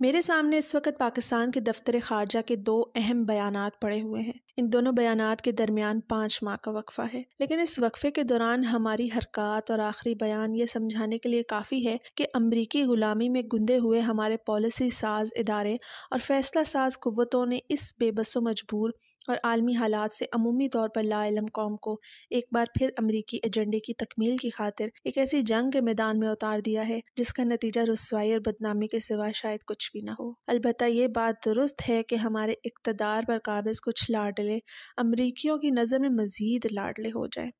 मेरे सामने इस वक्त पाकिस्तान के दफ्तर खारजा के दो अहम बयान पड़े हुए हैं। इन दोनों बयान के दरमियान पाँच माह का वक्फा है। लेकिन इस वक्फे के दौरान हमारी हरकत और आखिरी बयान ये समझाने के लिए काफ़ी है कि अमरीकी गुलामी में गुंदे हुए हमारे पॉलिसी साज इदारे और फैसला साज कुतों ने इस बेबसो मजबूर और आलमी हालात से अमूमी तौर पर लाइलम कौम को एक बार फिर अमरीकी एजेंडे की तकमील की खातिर एक ऐसी जंग के मैदान में उतार दिया है, जिसका नतीजा रसवाई और बदनामी के सिवा शायद कुछ भी ना हो। अलबत् ये बात दुरुस्त है कि हमारे इकतदार पर काबिज कुछ लाडले अमरीकियों की नज़र में मज़ीद लाडले हो जाए।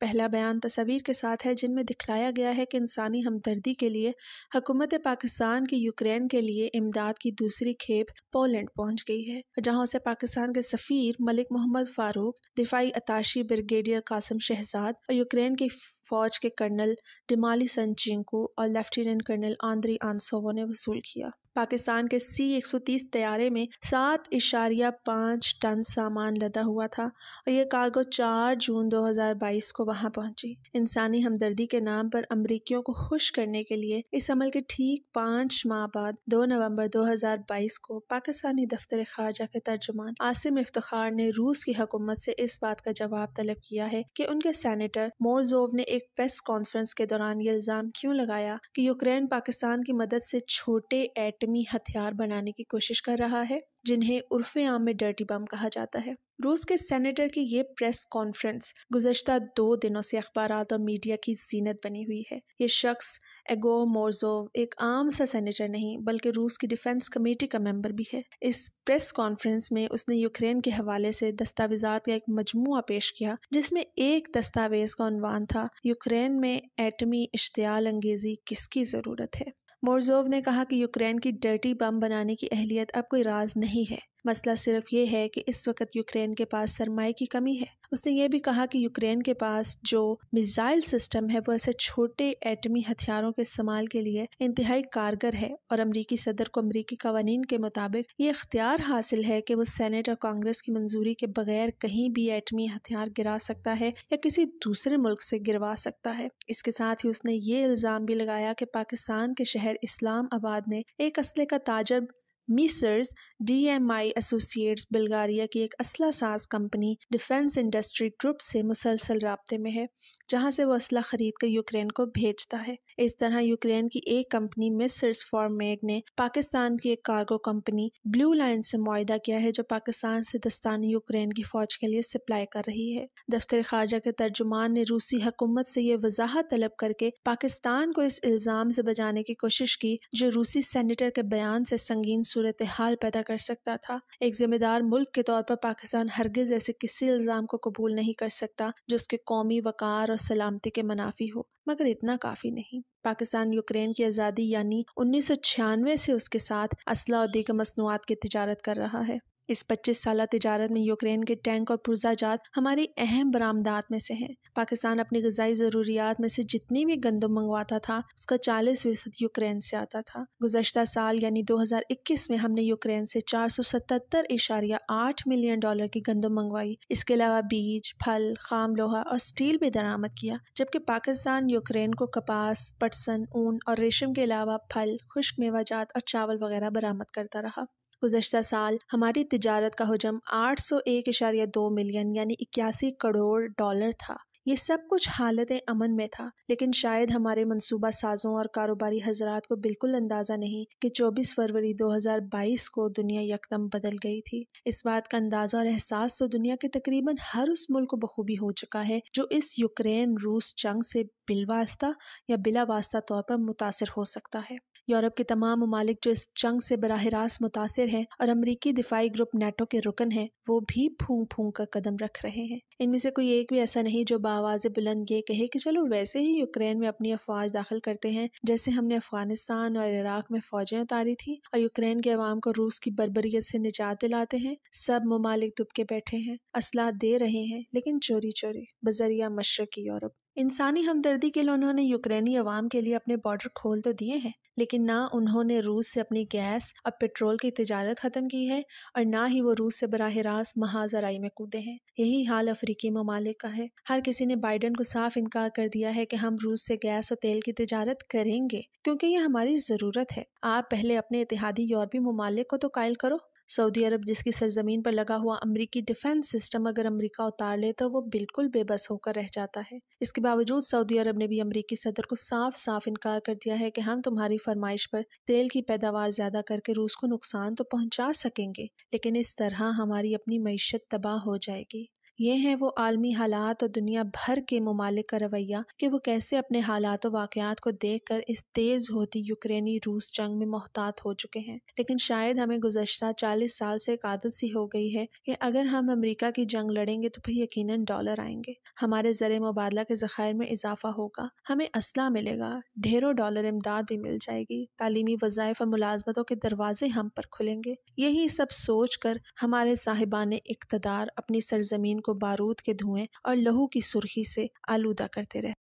पहला बयान तस्वीर के साथ है, जिनमें दिखलाया गया है कि इंसानी हमदर्दी के लिए हुकूमत पाकिस्तान की यूक्रेन के लिए इमदाद की दूसरी खेप पोलैंड पहुँच गई है, जहाँ से पाकिस्तान के सफ़ीर मलिक मोहम्मद फ़ारूक, दिफाई अताशी ब्रिगेडियर कासिम शहजाद और यूक्रेन की फ़ौज के कर्नल डिमाली संचिंको और लेफ्टिनेंट कर्नल आंद्री आंसोवो ने वसूल किया। पाकिस्तान के सी 130 तैयारे में सात इशारिया पाँच टन सामान लदा हुआ था और यह कार्गो चार जून 2022 को वहाँ पहुँची। इंसानी हमदर्दी के नाम पर अमरीकियों को खुश करने के लिए इस अमल के ठीक पाँच माह बाद 2 नवंबर 2022 को पाकिस्तानी दफ्तर खारजा के तर्जुमान आसिम इफ्तार ने रूस की हकूमत से इस बात का जवाब तलब किया है कि उनके सैनेटर मोरजोव ने एक प्रेस कॉन्फ्रेंस के दौरान ये इल्ज़ाम क्यों लगाया कि यूक्रेन पाकिस्तान की मदद से छोटे एटमी हथियार बनाने की कोशिश कर रहा है, जिन्हें उर्फ़ आम में डर्टी बम कहा जाता है। रूस के सेनेटर की ये प्रेस कॉन्फ्रेंस गुजशत दो दिनों से अखबार और मीडिया की जीनत बनी हुई है। ये शख्स एगो मोरजोव एक आम सा सेनेटर नहीं, बल्कि रूस की डिफेंस कमेटी का मेंबर भी है। इस प्रेस कॉन्फ्रेंस में उसने यूक्रेन के हवाले से दस्तावेजात का एक मजमु पेश किया, जिसमें एक दस्तावेज़ का उनवान था यूक्रेन में एटमी इश्तियाल अंगेजी किसकी ज़रूरत है? मोरजोव ने कहा कि यूक्रेन की डर्टी बम बनाने की अहलियत अब कोई राज नहीं है। मसला सिर्फ़ ये है कि इस वक्त यूक्रेन के पास सरमाए की कमी है। उसने ये भी कहा कि यूक्रेन के पास जो मिसाइल सिस्टम है, वो ऐसे छोटे एटमी हथियारों के इस्तेमाल के लिए इंतहाई कारगर है और अमरीकी सदर को अमरीकी कवानीन के मुताबिक ये इख्तियार हासिल है कि वो सेनेट और कांग्रेस की मंजूरी के बगैर कहीं भी एटमी हथियार गिरा सकता है या किसी दूसरे मुल्क से गिरवा सकता है। इसके साथ ही उसने ये इल्ज़ाम भी लगाया कि पाकिस्तान के शहर इस्लाम आबाद में एक असले का ताजर मीसर्स डीएमआई एसोसिएट्स बल्गारिया की एक असला साज कंपनी डिफेंस इंडस्ट्री ग्रुप से मुसलसल रबते में है। जहाँ से वो असला खरीद कर यूक्रेन को भेजता है। इस तरह यूक्रेन की एक कंपनी मिसर्स फॉर्मेग ने पाकिस्तान की एक कार्गो कंपनी ब्लू लाइन से मुआदा किया है, जो पाकिस्तान से दस्तानी यूक्रेन की फौज के लिए सप्लाई कर रही है। दफ्तर खारजा के तर्जुमान ने रूसी हुकूमत से ये वजाहत तलब करके पाकिस्तान को इस इल्ज़ाम से बचाने की कोशिश की, जो रूसी सेनेटर के बयान से संगीन सूरत हाल पैदा कर सकता था। एक जिम्मेदार मुल्क के तौर पर पाकिस्तान हरगिज ऐसे किसी इल्ज़ाम को कबूल नहीं कर सकता, जो उसके कौमी वकार और सलामती के मुनाफी हो, मगर इतना काफ़ी नहीं। पाकिस्तान यूक्रेन की आज़ादी यानी उन्नीस सौ छियानवे से उसके साथ असला और दीगर मसनूआत की तजारत कर रहा है। इस 25 साल तजारत में यूक्रेन के टैंक और पुर्जाजात हमारी अहम बरामदात में से हैं। पाकिस्तान अपनी गजाई ज़रूरियात में से जितनी भी गंदम मंगवाता था, उसका 40 फ़ीसद यूक्रेन से आता था। गुजशत साल यानी 2021 में हमने यूक्रेन से चार सौ सतहत्तर इशारिया आठ मिलियन डॉलर की गंदम मंगवाई। इसके अलावा बीज, फल, खाम, लोहा और स्टील भी दरामद किया, जबकि पाकिस्तान यूक्रेन को कपास, पटसन, ऊन और रेशम के अलावा फल, खुश्क मेवाजात और चावल वगैरह बरामद करता रहा। गुजशत साल हमारी तजारत का हजम आठ सौ एक इशारिया दो मिलियन यानी इक्यासी करोड़ डॉलर था। ये सब कुछ हालत अमन में था, लेकिन शायद हमारे मंसूबा साजों और कारोबारी हजरात को बिल्कुल अंदाज़ा नहीं कि 24 फरवरी 2022 को दुनिया यकदम बदल गई थी। इस बात का अंदाज़ा और एहसास तो दुनिया के तकरीबन हर उस मुल्क को बखूबी हो चुका है, जो इस यूक्रेन रूस जंग से बिलवास्ता या बिला वास्ता तौर पर मुतासर हो सकता है। यूरोप के तमाम ममालिक जो इस जंग से बरह रास्त मुतासर हैं और अमरीकी दिफाई ग्रुप नेटो के रुकन हैं, वो भी फूंक फूंक कर कदम रख रहे हैं। इनमें से कोई एक भी ऐसा नहीं जो बावाज बुलंद ये कहे कि चलो वैसे ही यूक्रेन में अपनी अफवाज दाखिल करते हैं, जैसे हमने अफ़गानिस्तान और इराक में फौजें उतारी थी और यूक्रेन के अवाम को रूस की बरबरीत से निजात दिलाते हैं, सब ममालिक दुबके बैठे हैं, असलाह दे रहे हैं, लेकिन चोरी चोरी बजरिया मशरकी यूरोप। इंसानी हमदर्दी के लिए उन्होंने यूक्रेनी अवाम के लिए अपने बॉर्डर खोल तो दिए हैं, लेकिन ना उन्होंने रूस से अपनी गैस और पेट्रोल की तजारत ख़त्म की है और ना ही वो रूस से बरह रास्त महाजराई में कूदे हैं। यही हाल अफ्रीकी ममालिक का है। हर किसी ने बाइडन को साफ़ इनकार कर दिया है कि हम रूस से गैस और तेल की तजारत करेंगे, क्योंकि ये हमारी ज़रूरत है। आप पहले अपने इतिहादी यूरोपी ममालिक को तो कायल करो। सऊदी अरब जिसकी सरजमीन पर लगा हुआ अमरीकी डिफेंस सिस्टम अगर अमरीका उतार ले तो वो बिल्कुल बेबस होकर रह जाता है। इसके बावजूद सऊदी अरब ने भी अमरीकी सदर को साफ़ साफ़ इनकार कर दिया है कि हम तुम्हारी फरमाइश पर तेल की पैदावार ज़्यादा करके रूस को नुकसान तो पहुँचा सकेंगे, लेकिन इस तरह हमारी अपनी मीशत तबाह हो जाएगी। ये हैं वो आलमी हालात और दुनिया भर के ममालिक का रवैया कि वो कैसे अपने हालात और वाक़ात को देख कर इस तेज़ होती यूक्रेनी रूस जंग में मोहतात हो चुके हैं। लेकिन शायद हमें गुजशत चालीस साल से एक आदत सी हो गई है कि अगर हम अमरीका की जंग लड़ेंगे तो फिर यकीन डॉलर आएँगे। हमारे ज़र मुबादला के ज़खायर में इजाफा होगा, हमें असला मिलेगा, ढेरों डॉलर इमदाद भी मिल जाएगी, तालीमी वज़ाइफ और मुलाजमतों के दरवाजे हम पर खुलेंगे। यही सब सोच कर हमारे साहिबान इकतदार अपनी सरजमीन को को बारूद के धुएँ और लहू की सुर्खी से आलूदा करते रहते